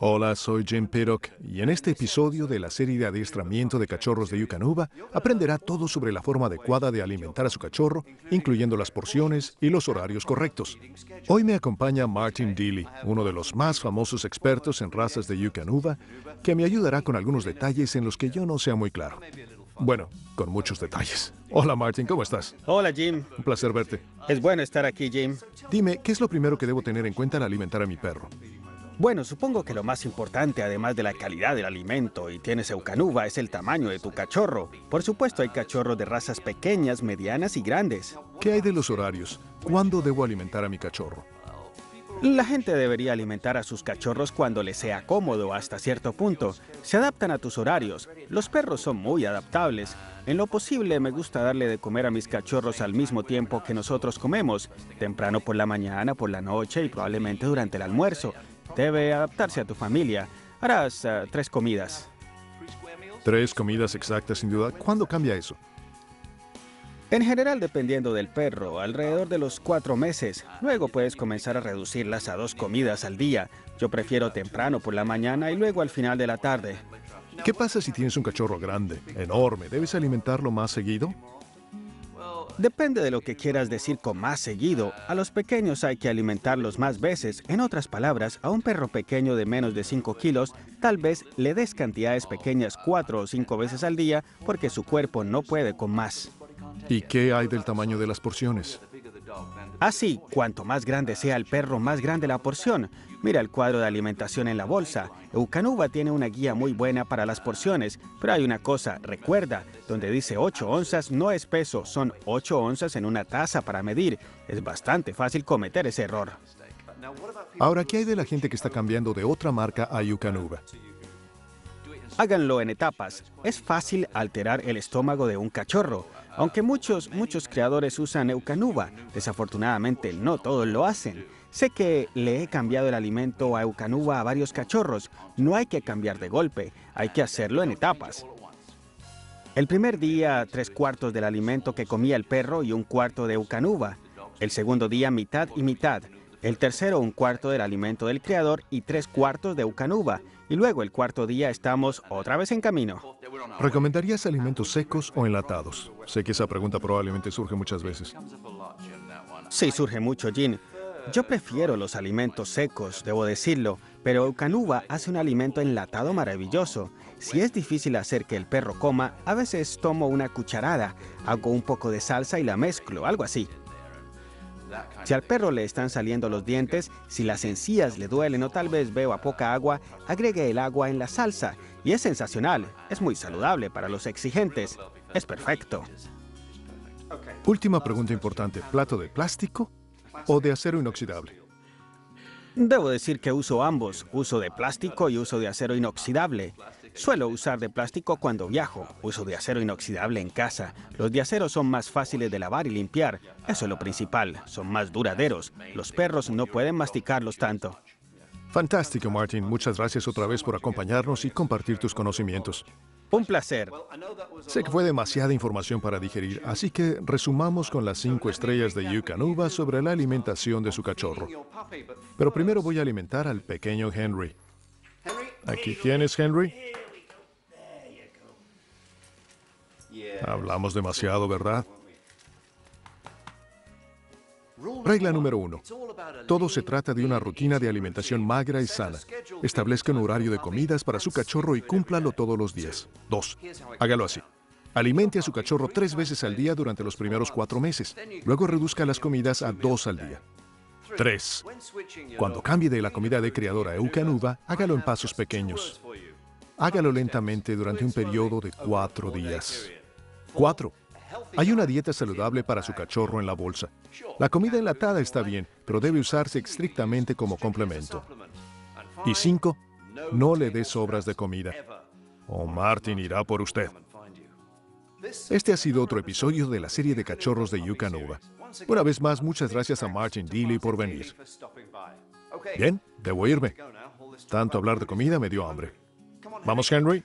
Hola, soy Jim Pittock y en este episodio de la serie de adiestramiento de cachorros de Yucanuba aprenderá todo sobre la forma adecuada de alimentar a su cachorro, incluyendo las porciones y los horarios correctos. Hoy me acompaña Martin Dealey, uno de los más famosos expertos en razas de Yucanuba, que me ayudará con algunos detalles en los que yo no sea muy claro. Bueno, con muchos detalles. Hola Martin, ¿cómo estás? Hola Jim. Un placer verte. Es bueno estar aquí, Jim. Dime, ¿qué es lo primero que debo tener en cuenta al alimentar a mi perro? Bueno, supongo que lo más importante, además de la calidad del alimento y tienes eucanuba, es el tamaño de tu cachorro. Por supuesto, hay cachorros de razas pequeñas, medianas y grandes. ¿Qué hay de los horarios? ¿Cuándo debo alimentar a mi cachorro? La gente debería alimentar a sus cachorros cuando les sea cómodo hasta cierto punto. Se adaptan a tus horarios. Los perros son muy adaptables. En lo posible me gusta darle de comer a mis cachorros al mismo tiempo que nosotros comemos, temprano por la mañana, por la noche y probablemente durante el almuerzo. Debe adaptarse a tu familia. Harás uh, tres comidas. Tres comidas exactas, sin duda. ¿Cuándo cambia eso? En general, dependiendo del perro, alrededor de los cuatro meses. Luego puedes comenzar a reducirlas a dos comidas al día. Yo prefiero temprano por la mañana y luego al final de la tarde. ¿Qué pasa si tienes un cachorro grande, enorme? ¿Debes alimentarlo más seguido? Depende de lo que quieras decir con más seguido. A los pequeños hay que alimentarlos más veces. En otras palabras, a un perro pequeño de menos de 5 kilos, tal vez le des cantidades pequeñas 4 o 5 veces al día porque su cuerpo no puede con más. ¿Y qué hay del tamaño de las porciones? Así, cuanto más grande sea el perro, más grande la porción. Mira el cuadro de alimentación en la bolsa. Eucanuba tiene una guía muy buena para las porciones, pero hay una cosa, recuerda, donde dice 8 onzas no es peso, son 8 onzas en una taza para medir. Es bastante fácil cometer ese error. Ahora, ¿qué hay de la gente que está cambiando de otra marca a Eucanuba? Háganlo en etapas. Es fácil alterar el estómago de un cachorro. Aunque muchos, muchos creadores usan Eucanuba, desafortunadamente no todos lo hacen. Sé que le he cambiado el alimento a Eucanuba a varios cachorros. No hay que cambiar de golpe, hay que hacerlo en etapas. El primer día, tres cuartos del alimento que comía el perro y un cuarto de Eucanuba. El segundo día, mitad y mitad. El tercero, un cuarto del alimento del creador y tres cuartos de Eucanuba. Y luego el cuarto día estamos otra vez en camino. ¿Recomendarías alimentos secos o enlatados? Sé que esa pregunta probablemente surge muchas veces. Sí, surge mucho, Jim. Yo prefiero los alimentos secos, debo decirlo, pero Eucanuba hace un alimento enlatado maravilloso. Si es difícil hacer que el perro coma, a veces tomo una cucharada, hago un poco de salsa y la mezclo, algo así. Si al perro le están saliendo los dientes, si las encías le duelen o tal vez veo a poca agua, agregue el agua en la salsa y es sensacional, es muy saludable para los exigentes, es perfecto. Última pregunta importante, ¿plato de plástico o de acero inoxidable? Debo decir que uso ambos, uso de plástico y uso de acero inoxidable. Suelo usar de plástico cuando viajo, uso de acero inoxidable en casa. Los de acero son más fáciles de lavar y limpiar, eso es lo principal, son más duraderos. Los perros no pueden masticarlos tanto. Fantástico, Martin. Muchas gracias otra vez por acompañarnos y compartir tus conocimientos. Un placer. Sé que fue demasiada información para digerir, así que resumamos con las cinco estrellas de Yucanuba sobre la alimentación de su cachorro. Pero primero voy a alimentar al pequeño Henry. Aquí tienes, Henry. Hablamos demasiado, ¿verdad? Regla número uno. Todo se trata de una rutina de alimentación magra y sana. Establezca un horario de comidas para su cachorro y cúmplalo todos los días. Dos. Hágalo así. Alimente a su cachorro tres veces al día durante los primeros cuatro meses. Luego reduzca las comidas a dos al día. Tres. Cuando cambie de la comida de criador a Eucanuba, hágalo en pasos pequeños. Hágalo lentamente durante un periodo de cuatro días. Cuatro. Hay una dieta saludable para su cachorro en la bolsa. La comida enlatada está bien, pero debe usarse estrictamente como complemento. Y cinco, no le dé sobras de comida. O Martin irá por usted. Este ha sido otro episodio de la serie de cachorros de Yucanuba. Una vez más, muchas gracias a Martin Dealey por venir. Bien, debo irme. Tanto hablar de comida me dio hambre. Vamos, Henry.